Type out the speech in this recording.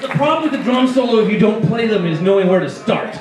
The problem with the drum solo if you don't play them is knowing where to start.